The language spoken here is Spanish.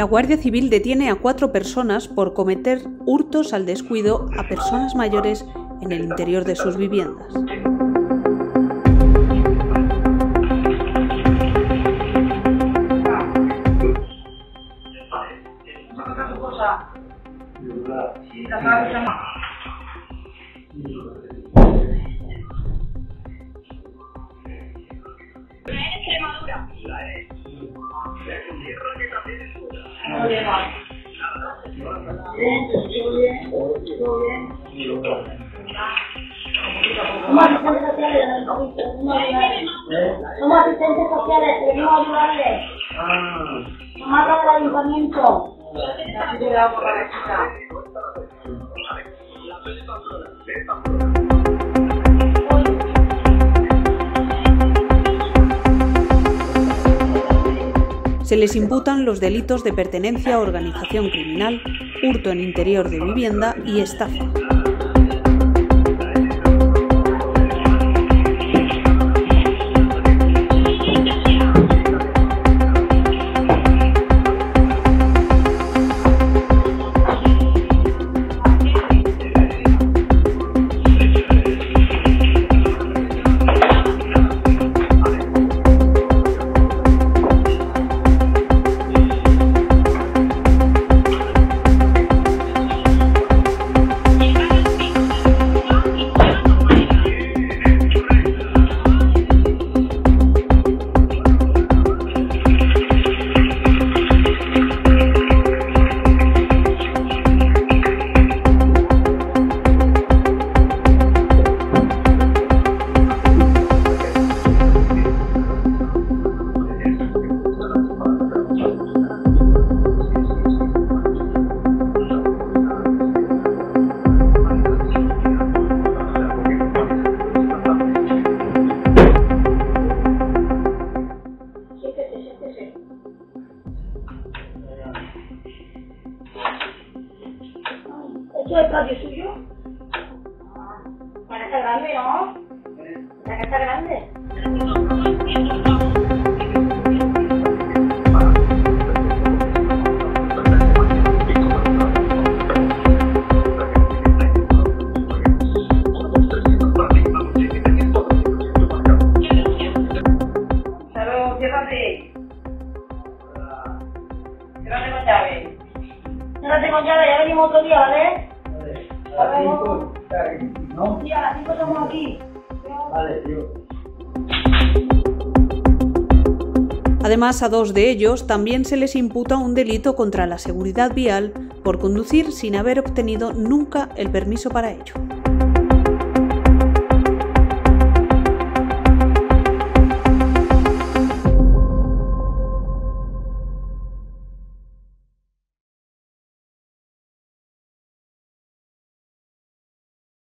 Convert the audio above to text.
La Guardia Civil detiene a cuatro personas por cometer hurtos al descuido a personas mayores en el interior de sus viviendas. Somos asistentes sociales, somos asistentes sociales, queremos ayudarle. Nos mata del ayuntamiento. Se les imputan los delitos de pertenencia a organización criminal, hurto en interior de vivienda y estafa. ¿Esto es el patio suyo? La casa grande, ¿no? La casa grande. No tengo llave, ya venimos otro día, ¿vale? A las 5 ¿no? Sí, a las 5 estamos aquí. Además, a dos de ellos también se les imputa un delito contra la seguridad vial por conducir sin haber obtenido nunca el permiso para ello.